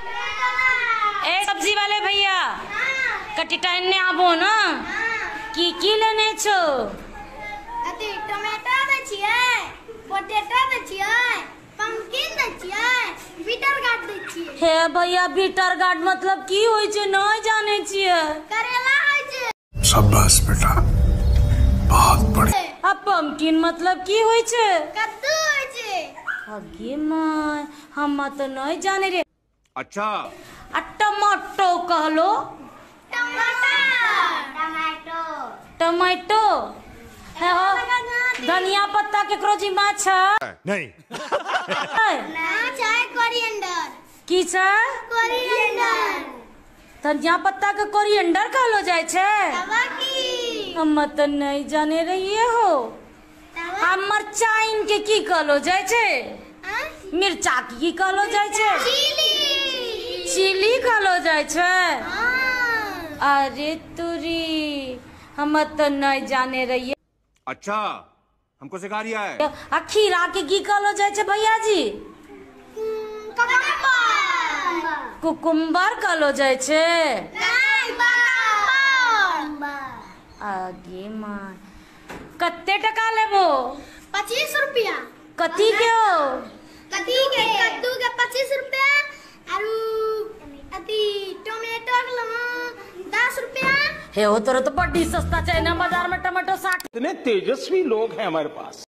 ए सब्ज़ी वाले भैया कटिटा एन्ने आबो ना? की की लेने छो? अथी टमाटर दै छियै पोटेटो दै छियै पंपकिन दै छियै बीटर गार्ड दै छियै। हे भैया बीटर गार्ड मतलब की होय छै नहीं जाने छियै। करेला होइ छै। शाबाश बेटा बहुत बढ़िया। आ पम्पकिन मतलब की होय छै? कद्दू होइ छै। अगे माय हम तो नहीं जाने रे। अच्छा आ टमाटो कहलो टमाटर टमाटो टमाटो हे हो धनिया पत्ता केकरो जिम्मा छै नहीं ना छै कोरिएंडर की छै कोरिएंडर धनिया पत्ता के कोरिएंडर कहलो जाय छै तवा की हम तो नहीं जाने रहिए हो तवा आ मरचाइन के की कहलो जाय छै हाँ? मिर्चा के की कहलो जाय छै चिली कहलो जाय छै। हाँ। अरे तुरी हम तो नहीं जाने रहिए। अच्छा हमको सिखा रिया है। आ खीरा के की कहलो जाय छै भैया जी। ककम्बर कहलो जाय छै। आगे माँ कत्ते टका लेबो? पच्चीस रुपया। कथी के हो? कथी के? कद्दू के पच्चीस रुपया आरू अथी टोमेटो के लगा दस रुपया हे हो तोरा तो बड्डी सस्ता चाइना बाज़ार में टमाटो साठ। इतने तेजस्वी लोग हैं हमारे पास।